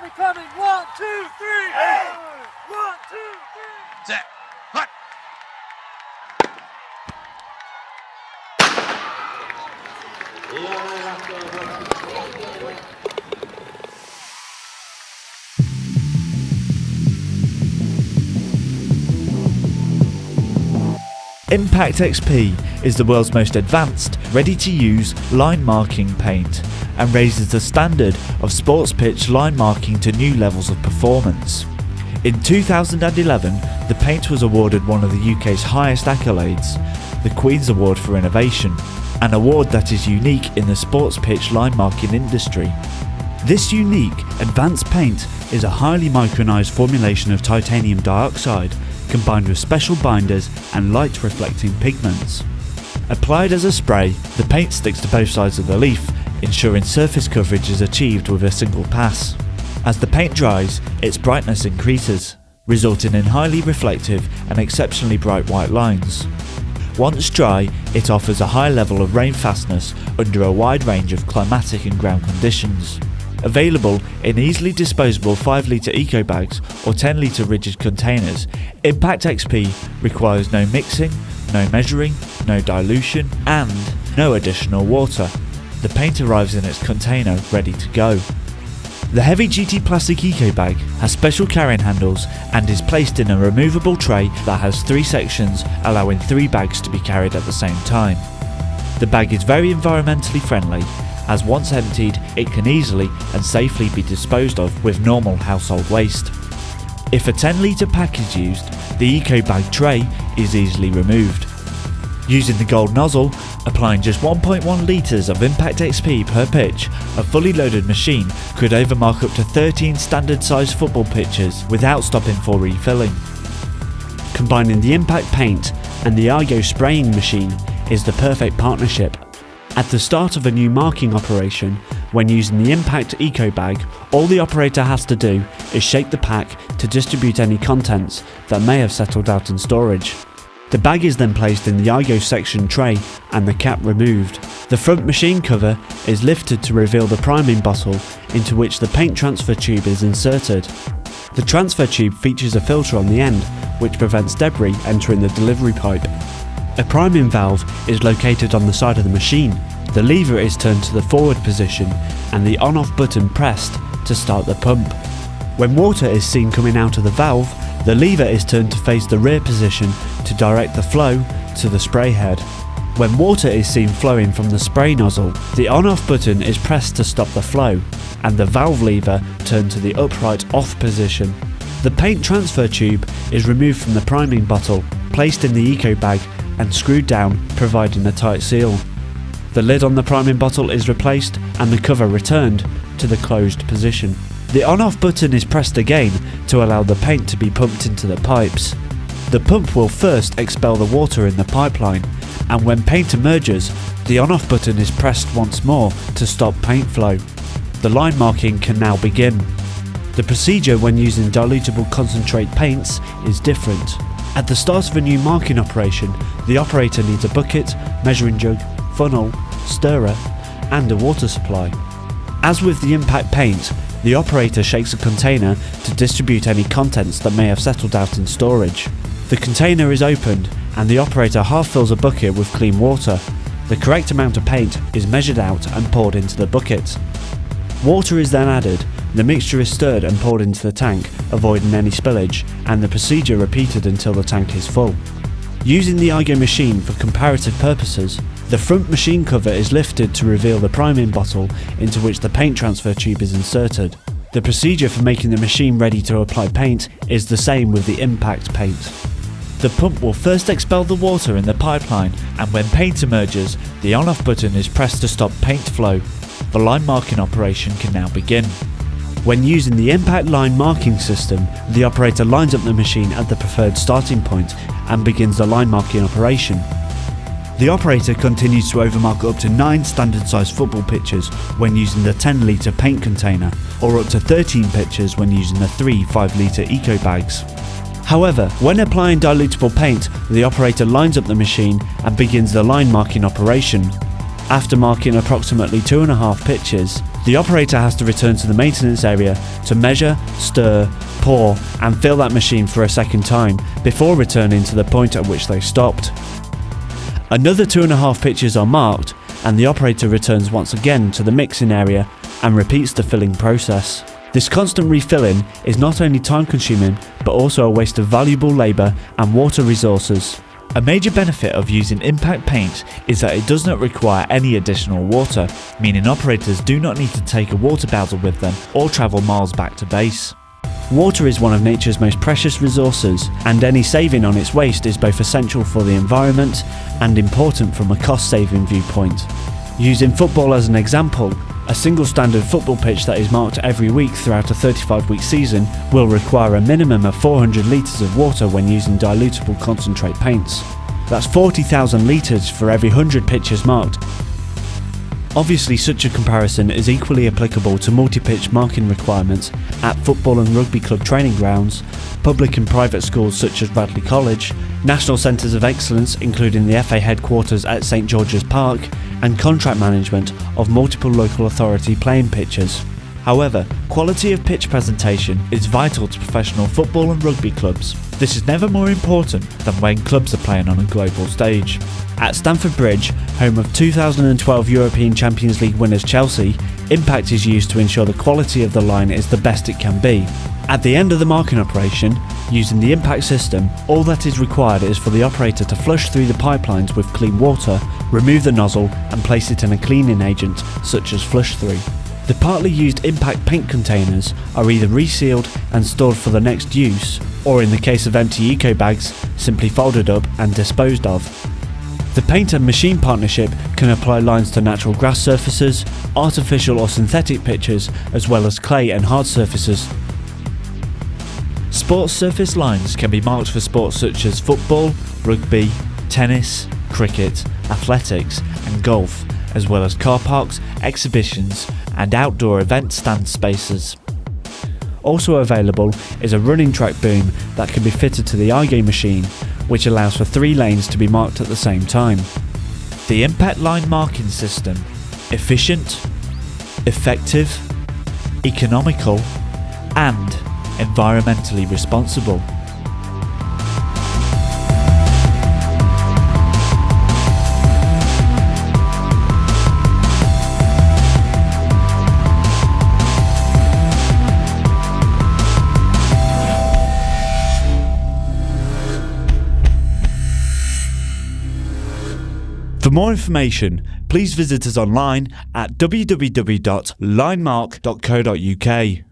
coming, coming. One, two, three. One, two, three. Set. Impact XP is the world's most advanced, ready to use line marking paint and raises the standard of sports pitch line marking to new levels of performance. In 2011, the paint was awarded one of the UK's highest accolades, the Queen's Award for Innovation, an award that is unique in the sports pitch line marking industry. This unique, advanced paint is a highly micronized formulation of titanium dioxide combined with special binders and light reflecting pigments. Applied as a spray, the paint sticks to both sides of the leaf, ensuring surface coverage is achieved with a single pass. As the paint dries, its brightness increases, resulting in highly reflective and exceptionally bright white lines. Once dry, it offers a high level of rain fastness under a wide range of climatic and ground conditions. Available in easily disposable 5 litre eco bags or 10 litre rigid containers, Impact XP requires no mixing, no measuring, no dilution, and no additional water. The paint arrives in its container ready to go. The heavy GT plastic eco bag has special carrying handles and is placed in a removable tray that has three sections allowing three bags to be carried at the same time. The bag is very environmentally friendly as once emptied it can easily and safely be disposed of with normal household waste. If a 10 litre pack is used, the eco bag tray is easily removed. Using the gold nozzle, applying just 1.1 litres of Impact XP per pitch, a fully loaded machine could overmark up to 13 standard sized football pitches without stopping for refilling. Combining the Impact paint and the Argo spraying machine is the perfect partnership. At the start of a new marking operation, when using the Impact Eco Bag, all the operator has to do is shake the pack to distribute any contents that may have settled out in storage. The bag is then placed in the Argo section tray and the cap removed. The front machine cover is lifted to reveal the priming bottle into which the paint transfer tube is inserted. The transfer tube features a filter on the end which prevents debris entering the delivery pipe. A priming valve is located on the side of the machine. The lever is turned to the forward position and the on-off button pressed to start the pump. When water is seen coming out of the valve, the lever is turned to face the rear position to direct the flow to the spray head. When water is seen flowing from the spray nozzle, the on-off button is pressed to stop the flow, and the valve lever turned to the upright off position. The paint transfer tube is removed from the priming bottle, placed in the eco bag and screwed down, providing a tight seal. The lid on the priming bottle is replaced and the cover returned to the closed position. The on-off button is pressed again to allow the paint to be pumped into the pipes. The pump will first expel the water in the pipeline, and when paint emerges, the on-off button is pressed once more to stop paint flow. The line marking can now begin. The procedure when using dilutable concentrate paints is different. At the start of a new marking operation, the operator needs a bucket, measuring jug, funnel, stirrer, and a water supply. As with the impact paint, the operator shakes a container to distribute any contents that may have settled out in storage. The container is opened and the operator half fills a bucket with clean water. The correct amount of paint is measured out and poured into the bucket. Water is then added, the mixture is stirred and poured into the tank, avoiding any spillage, and the procedure repeated until the tank is full. Using the IGO machine for comparative purposes, the front machine cover is lifted to reveal the priming bottle into which the paint transfer tube is inserted. The procedure for making the machine ready to apply paint is the same with the impact paint. The pump will first expel the water in the pipeline and when paint emerges, the on-off button is pressed to stop paint flow. The line marking operation can now begin. When using the impact line marking system, the operator lines up the machine at the preferred starting point and begins the line marking operation. The operator continues to overmark up to 9 standard sized football pitches when using the 10 litre paint container, or up to 13 pitches when using the 3 5 litre eco bags. However, when applying dilutable paint, the operator lines up the machine and begins the line marking operation. After marking approximately 2.5 pitches, The operator has to return to the maintenance area to measure, stir, pour, and fill that machine for a second time before returning to the point at which they stopped. Another two and a half pitches are marked, and the operator returns once again to the mixing area and repeats the filling process. This constant refilling is not only time consuming but also a waste of valuable labour and water resources. A major benefit of using impact paint is that it does not require any additional water, meaning operators do not need to take a water bottle with them or travel miles back to base. Water is one of nature's most precious resources, and any saving on its waste is both essential for the environment and important from a cost saving viewpoint. Using football as an example, a single standard football pitch that is marked every week throughout a 35 week season will require a minimum of 400 litres of water when using dilutable concentrate paints. That's 40,000 litres for every 100 pitches marked. Obviously such a comparison is equally applicable to multi-pitch marking requirements at football and rugby club training grounds, public and private schools such as Radley College, national centres of excellence including the FA headquarters at St George's Park, and contract management of multiple local authority playing pitches. However, quality of pitch presentation is vital to professional football and rugby clubs. This is never more important than when clubs are playing on a global stage. At Stamford Bridge, home of 2012 European Champions League winners Chelsea, Impact is used to ensure the quality of the line is the best it can be. At the end of the marking operation, using the impact system, all that is required is for the operator to flush through the pipelines with clean water, remove the nozzle and place it in a cleaning agent such as flush through. The partly used impact paint containers are either resealed and stored for the next use, or in the case of empty eco bags, simply folded up and disposed of. The paint and machine partnership can apply lines to natural grass surfaces, artificial or synthetic pitches, as well as clay and hard surfaces Sports surface lines can be marked for sports such as football, rugby, tennis, cricket, athletics and golf, as well as car parks, exhibitions and outdoor event stand spaces. Also available is a running track boom that can be fitted to the iGame machine, which allows for three lanes to be marked at the same time. The impact line marking system efficient, effective, economical and environmentally responsible. For more information, please visit us online at www.linemark.co.uk.